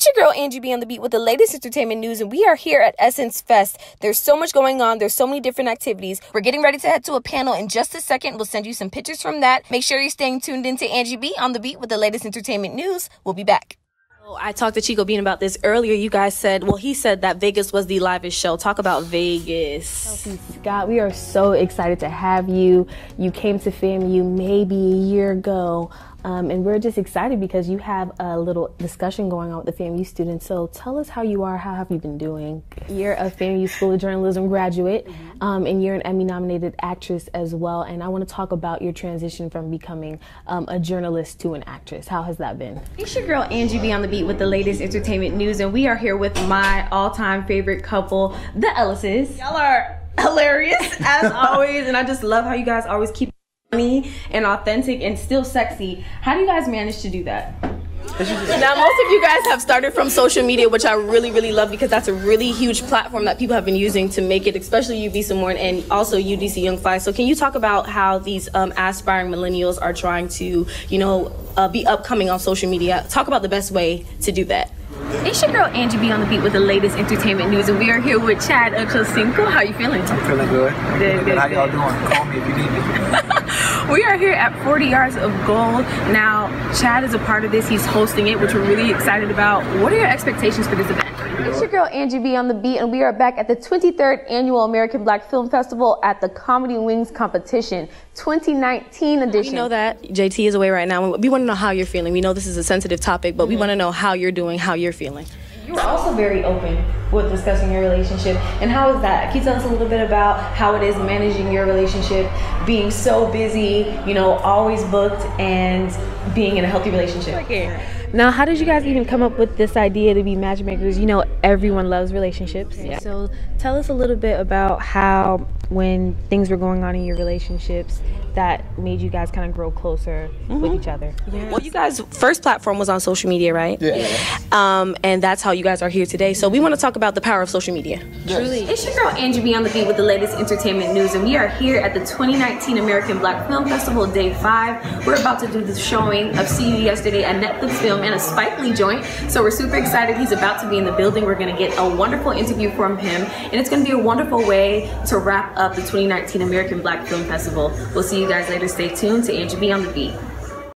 It's your girl Angie B on the beat with the latest entertainment news, and we are here at Essence Fest. There's so much going on, there's so many different activities. We're getting ready to head to a panel in just a second. We'll send you some pictures from that. Make sure you're staying tuned into Angie B on the beat with the latest entertainment news. We'll be back. Oh, I talked to Chico Bean about this earlier. You guys said, well, he said that Vegas was the livest show. Talk about Vegas. Chelsea Scott, we are so excited to have you. You came to FAMU maybe a year ago. Um, and we're just excited because you have a little discussion going on with the FAMU students. So tell us how you are. How have you been doing? You're a FAMU School of Journalism graduate, mm-hmm. um, and you're an Emmy-nominated actress as well. And I want to talk about your transition from becoming um, a journalist to an actress. How has that been? It's your girl Angie B on the beat with the latest entertainment news, and we are here with my all-time favorite couple, the Ellises. Y'all are hilarious as always, and I just love how you guys always keep funny and authentic and still sexy. How do you guys manage to do that? Now, most of you guys have started from social media, which I really, really love because that's a really huge platform that people have been using to make it, especially UB Simone and also UDC Young Fly. So, can you talk about how these um, aspiring millennials are trying to, you know, uh, be upcoming on social media? Talk about the best way to do that. It's your girl Angie B on the beat with the latest entertainment news, and we are here with Chad Ochocinco. How are you feeling? I'm feeling good. Good, good. How y'all doing? Call me if you need me. we are here at 40 Yards of Gold. Now, Chad is a part of this. He's hosting it, which we're really excited about. What are your expectations for this event? It's your girl Angie B on the beat, and we are back at the 23rd Annual American Black Film Festival at the Comedy Wings Competition 2019 edition. We know that JT is away right now. We want to know how you're feeling. We know this is a sensitive topic, but mm-hmm. we want to know how you're doing, how you're feeling. You were also very open with discussing your relationship. And how is that? Can you tell us a little bit about how it is managing your relationship, being so busy, you know, always booked, and being in a healthy relationship? Okay. Now, how did you guys even come up with this idea to be matchmakers? You know, everyone loves relationships. Yeah. So, tell us a little bit about how, when things were going on in your relationships, that made you guys kind of grow closer mm-hmm. with each other? Yes. Well, you guys' first platform was on social media, right? Yeah. Um, and that's how you guys are here today. So we want to talk about the power of social media. Yes. Truly. It's your girl Angie B on the beat with the latest entertainment news, and we are here at the 2019 American Black Film Festival, Day 5. We're about to do the showing of See You Yesterday, a Netflix film and a Spike Lee joint. So we're super excited. He's about to be in the building. We're going to get a wonderful interview from him, and it's going to be a wonderful way to wrap up the 2019 American Black Film Festival. We'll see you guys later. Stay tuned to Angie B on the Beat.